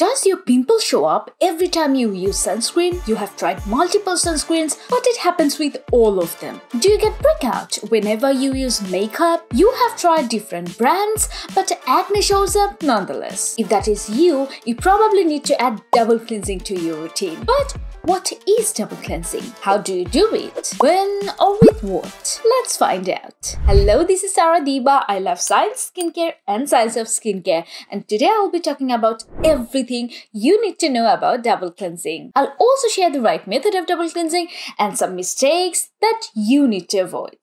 Does your pimple show up every time you use sunscreen? You have tried multiple sunscreens, but it happens with all of them. Do you get breakout whenever you use makeup? You have tried different brands, but acne shows up nonetheless. If that is you, you probably need to add double cleansing to your routine. But what is double cleansing? How do you do it? When or with what? Let's find out. Hello, this is Sarah Diba. I love science, skincare, and science of skincare. And today I will be talking about everything you need to know about double cleansing. I'll also share the right method of double cleansing and some mistakes that you need to avoid.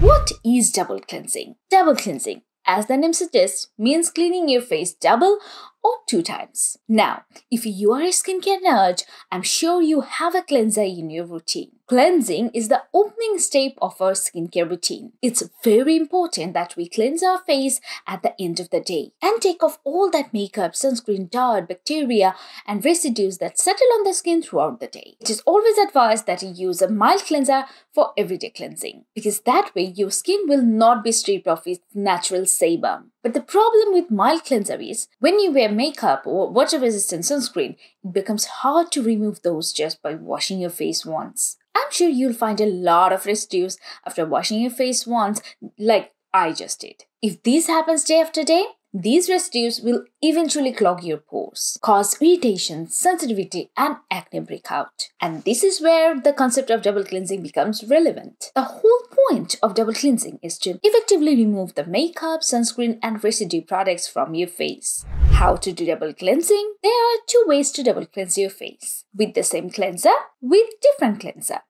What is double cleansing? Double cleansing as the name suggests, means cleaning your face double or two times. Now, if you are a skincare nerd, I'm sure you have a cleanser in your routine. Cleansing is the opening step of our skincare routine. It's very important that we cleanse our face at the end of the day and take off all that makeup, sunscreen, dirt, bacteria, and residues that settle on the skin throughout the day. It is always advised that you use a mild cleanser for everyday cleansing because that way your skin will not be stripped of its natural sebum. But the problem with mild cleanser is when you wear makeup or water resistant sunscreen, it becomes hard to remove those just by washing your face once. I'm sure you'll find a lot of residues after washing your face once, like I just did. If this happens day after day, these residues will eventually clog your pores, cause irritation, sensitivity, and acne breakout. And this is where the concept of double cleansing becomes relevant. The whole point of double cleansing is to effectively remove the makeup, sunscreen, and residue products from your face. How to do double cleansing? There are two ways to double cleanse your face with the same cleanser, with different cleanser.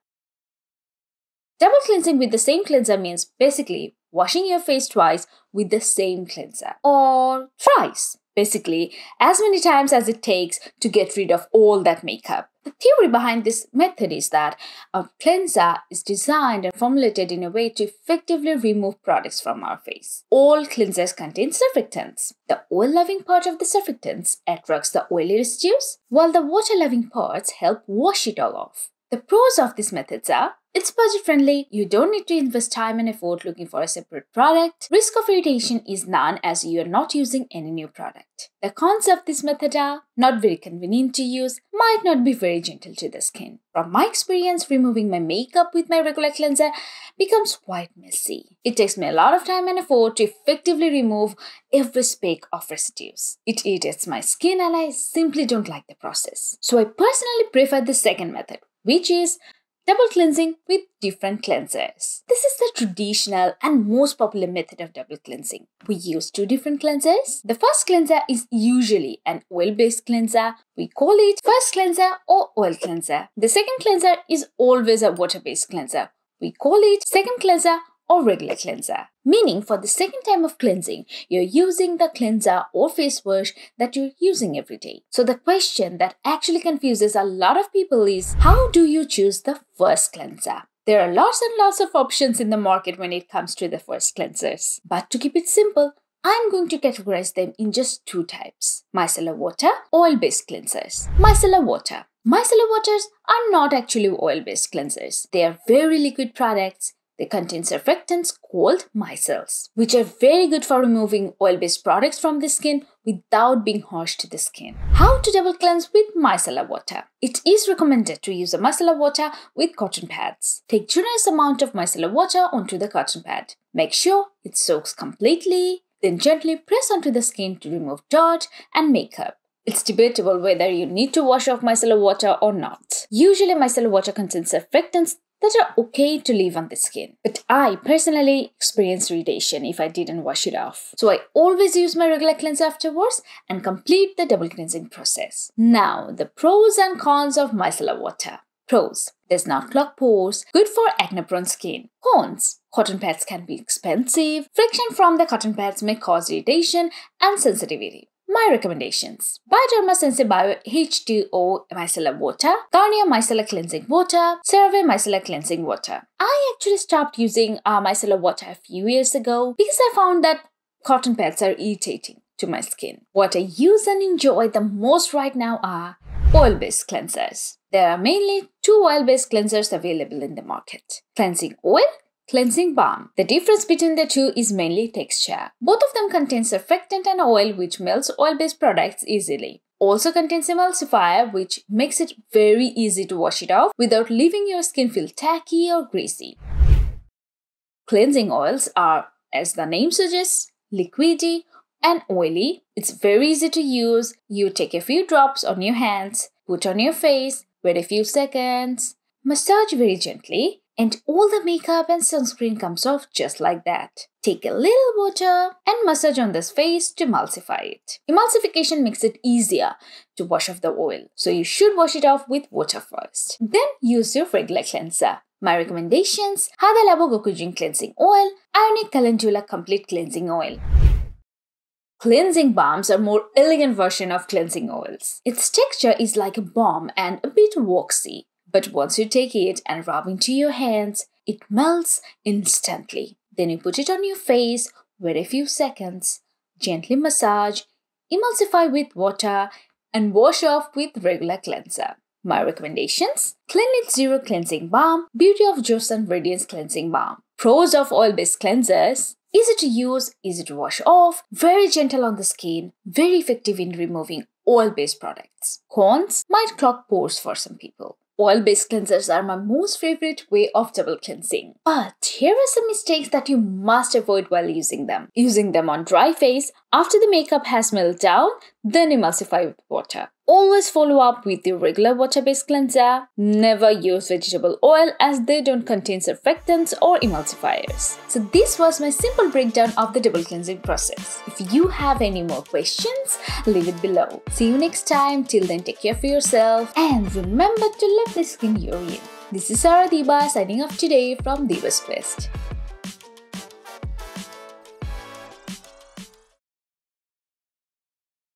Double cleansing with the same cleanser means basically washing your face twice with the same cleanser or thrice. Basically, as many times as it takes to get rid of all that makeup. The theory behind this method is that a cleanser is designed and formulated in a way to effectively remove products from our face. All cleansers contain surfactants. The oil-loving part of the surfactants attracts the oily residues, while the water-loving parts help wash it all off. The pros of these methods are it's budget friendly, you don't need to invest time and effort looking for a separate product. Risk of irritation is none as you are not using any new product. The cons of this method are not very convenient to use, might not be very gentle to the skin. From my experience, removing my makeup with my regular cleanser becomes quite messy. It takes me a lot of time and effort to effectively remove every speck of residues. It irritates my skin and I simply don't like the process. So I personally prefer the second method, which is double cleansing with different cleansers. This is the traditional and most popular method of double cleansing. We use two different cleansers. The first cleanser is usually an oil-based cleanser. We call it first cleanser or oil cleanser. The second cleanser is always a water-based cleanser. We call it second cleanser or regular cleanser. Meaning for the second time of cleansing, you're using the cleanser or face wash that you're using every day. So the question that actually confuses a lot of people is how do you choose the first cleanser? There are lots and lots of options in the market when it comes to the first cleansers. But to keep it simple, I'm going to categorize them in just two types micellar water, oil based cleansers. Micellar water. Micellar waters are not actually oil based cleansers, they are very liquid products they contain surfactants called micelles, which are very good for removing oil-based products from the skin without being harsh to the skin. How to double cleanse with micellar water? It is recommended to use a micellar water with cotton pads. Take generous amount of micellar water onto the cotton pad. Make sure it soaks completely, then gently press onto the skin to remove dirt and makeup. It's debatable whether you need to wash off micellar water or not. Usually micellar water contains surfactants that are okay to leave on the skin. But I personally experience irritation if I didn't wash it off. So I always use my regular cleanser afterwards and complete the double cleansing process. Now, the pros and cons of micellar water. Pros. Does not clog pores. Good for acne prone skin. Cons. Cotton pads can be expensive. Friction from the cotton pads may cause irritation and sensitivity. My recommendations Bioderma Sensibio H2O Micellar Water, Garnier Micellar Cleansing Water, CeraVe Micellar Cleansing Water. I actually stopped using uh, micellar water a few years ago because I found that cotton pads are irritating to my skin. What I use and enjoy the most right now are oil based cleansers. There are mainly two oil based cleansers available in the market cleansing oil cleansing balm. The difference between the two is mainly texture. Both of them contain surfactant and oil which melts oil-based products easily also contains emulsifier which makes it very easy to wash it off without leaving your skin feel tacky or greasy. Cleansing oils are, as the name suggests, liquidy and oily. It's very easy to use. You take a few drops on your hands, put on your face, wait a few seconds, massage very gently, and all the makeup and sunscreen comes off just like that. Take a little water and massage on this face to emulsify it. Emulsification makes it easier to wash off the oil, so you should wash it off with water first. Then use your regular cleanser. My recommendations Hada Labo Gokujyun Cleansing Oil, Iunik Calendula Complete Cleansing Oil. Cleansing balms are more elegant version of cleansing oils. Its texture is like a balm and a bit waxy. But once you take it and rub into your hands, it melts instantly. Then you put it on your face, wait a few seconds, gently massage, emulsify with water, and wash off with regular cleanser. My recommendations Clean It Zero Cleansing Balm, Beauty of Joseon Radiance Cleansing Balm. Pros of oil based cleansers Easy to use, easy to wash off, very gentle on the skin, very effective in removing oil based products. Cons might clog pores for some people. Oil-based cleansers are my most favorite way of double cleansing. But here are some mistakes that you must avoid while using them. Using them on dry face after the makeup has melted down, then emulsify with water. Always follow up with your regular water-based cleanser. Never use vegetable oil as they don't contain surfactants or emulsifiers. So this was my simple breakdown of the double cleansing process. If you have any more questions, leave it below. See you next time. Till then, take care of yourself and remember to love the skin you're in. This is Sarah Diba signing off today from Diba's Quest.